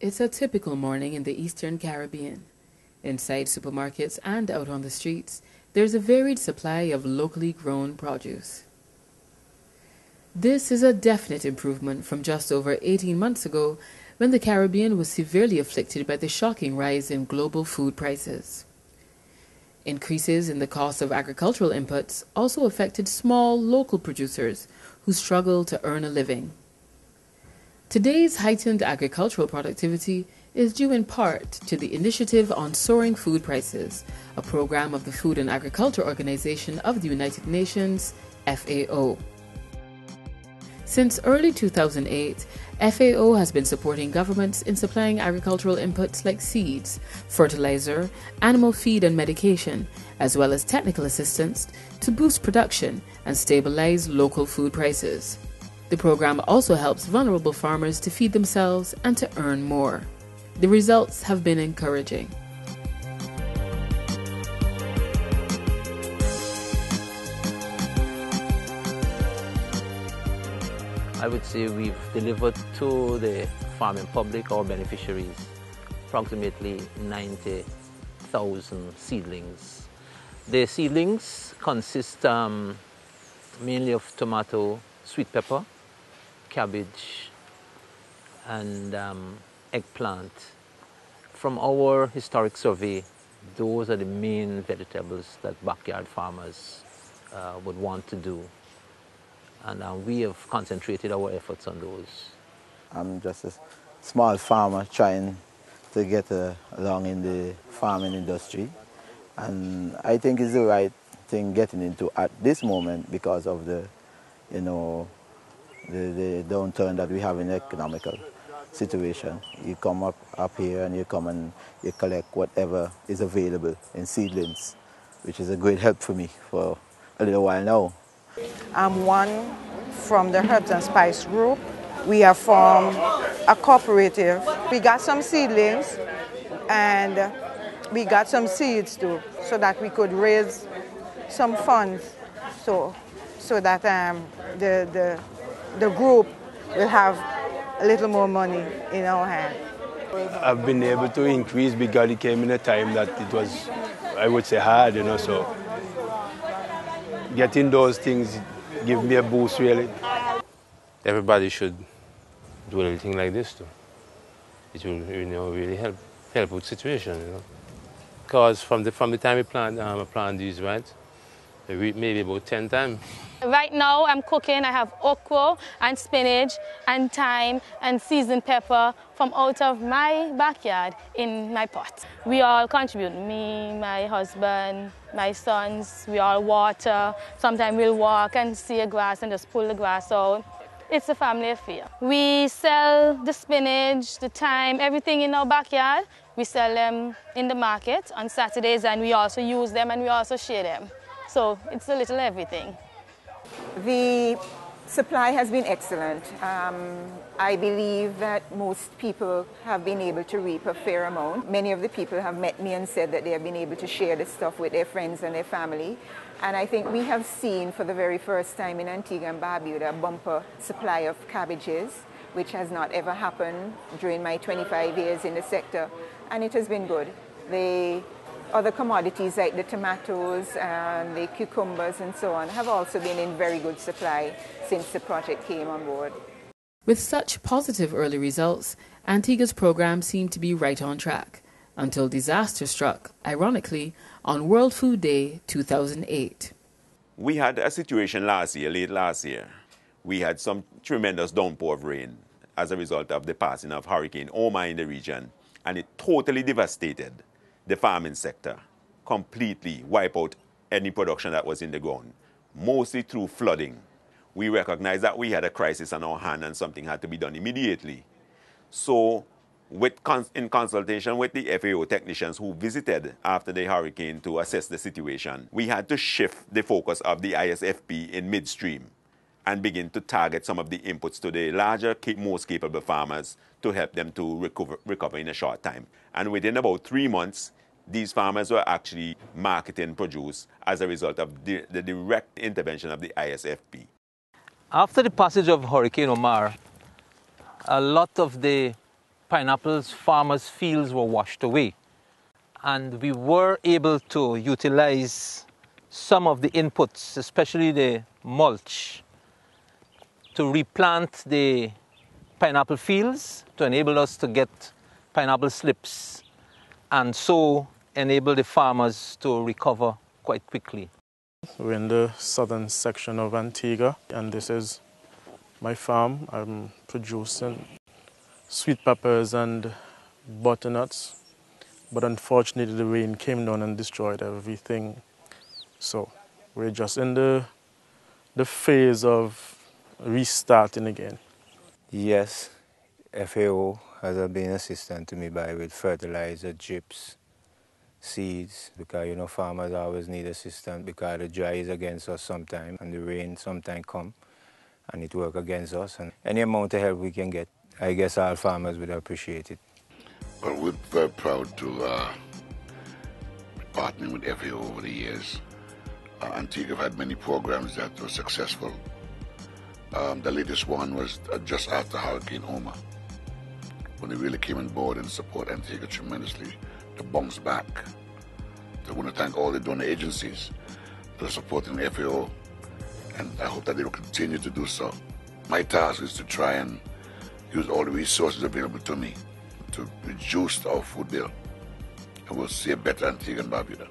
It's a typical morning in the Eastern Caribbean. Inside supermarkets and out on the streets, there's a varied supply of locally grown produce. This is a definite improvement from just over 18 months ago when the Caribbean was severely afflicted by the shocking rise in global food prices. Increases in the cost of agricultural inputs also affected small local producers who struggle to earn a living. Today's heightened agricultural productivity is due in part to the Initiative on Soaring Food Prices, a program of the Food and Agriculture Organization of the United Nations, FAO. Since early 2008, FAO has been supporting governments in supplying agricultural inputs like seeds, fertilizer, animal feed, and medication, as well as technical assistance to boost production and stabilize local food prices. The program also helps vulnerable farmers to feed themselves and to earn more. The results have been encouraging. I would say we've delivered to the farming public or beneficiaries approximately 90,000 seedlings. The seedlings consist um, mainly of tomato, sweet pepper, cabbage, and um, eggplant. From our historic survey, those are the main vegetables that backyard farmers uh, would want to do. And uh, we have concentrated our efforts on those. I'm just a small farmer trying to get uh, along in the farming industry. And I think it's the right thing getting into at this moment because of the, you know, the, the downturn that we have in the economical situation. You come up, up here and you come and you collect whatever is available in seedlings, which is a great help for me for a little while now. I'm one from the Herbs and Spice Group. We are from a cooperative. We got some seedlings and we got some seeds too, so that we could raise some funds so, so that um, the, the the group will have a little more money in our hand. I've been able to increase because it came in a time that it was, I would say, hard, you know, so getting those things give me a boost, really. Everybody should do a little thing like this, too. It will, you know, really help, help with situation, you know. Because from the, from the time we plant, um, plant these, right, maybe about 10 times. Right now I'm cooking, I have okra and spinach and thyme and seasoned pepper from out of my backyard in my pot. We all contribute, me, my husband, my sons, we all water. Sometimes we'll walk and see a grass and just pull the grass out. It's a family affair. We sell the spinach, the thyme, everything in our backyard. We sell them in the market on Saturdays and we also use them and we also share them. So it's a little everything. The supply has been excellent. Um, I believe that most people have been able to reap a fair amount. Many of the people have met me and said that they have been able to share the stuff with their friends and their family. And I think we have seen for the very first time in Antigua and Barbuda a bumper supply of cabbages, which has not ever happened during my 25 years in the sector. And it has been good. The other commodities like the tomatoes and the cucumbers and so on have also been in very good supply since the project came on board. With such positive early results, Antigua's program seemed to be right on track until disaster struck, ironically, on World Food Day 2008. We had a situation last year, late last year. We had some tremendous downpour of rain as a result of the passing of Hurricane Omar in the region, and it totally devastated the farming sector, completely wipe out any production that was in the ground, mostly through flooding. We recognized that we had a crisis on our hand and something had to be done immediately. So, with cons in consultation with the FAO technicians who visited after the hurricane to assess the situation, we had to shift the focus of the ISFP in midstream and begin to target some of the inputs to the larger, most capable farmers to help them to recover, recover in a short time. And within about three months, these farmers were actually marketing produce as a result of the, the direct intervention of the ISFP. After the passage of Hurricane Omar, a lot of the pineapples farmers' fields were washed away. And we were able to utilize some of the inputs, especially the mulch, to replant the pineapple fields to enable us to get pineapple slips and so enable the farmers to recover quite quickly. We're in the southern section of Antigua and this is my farm. I'm producing sweet peppers and butternuts but unfortunately the rain came down and destroyed everything. So we're just in the, the phase of restarting again. Yes, FAO has been assistant to me by with fertilizer, chips, seeds, because you know farmers always need assistance because the dry is against us sometimes and the rain sometimes come and it work against us. And any amount of help we can get, I guess all farmers would appreciate it. Well, we're very proud to uh, partner with FAO over the years. Uh, Antigua had many programs that were successful. Um, the latest one was uh, just after Hurricane Omar, when they really came on board and support Antigua tremendously to bounce back. So I want to thank all the donor agencies that are supporting FAO, and I hope that they will continue to do so. My task is to try and use all the resources available to me to reduce our food bill, and we'll see a better Antigua and Barbuda.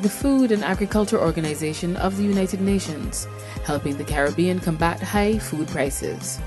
The Food and Agriculture Organization of the United Nations, helping the Caribbean combat high food prices.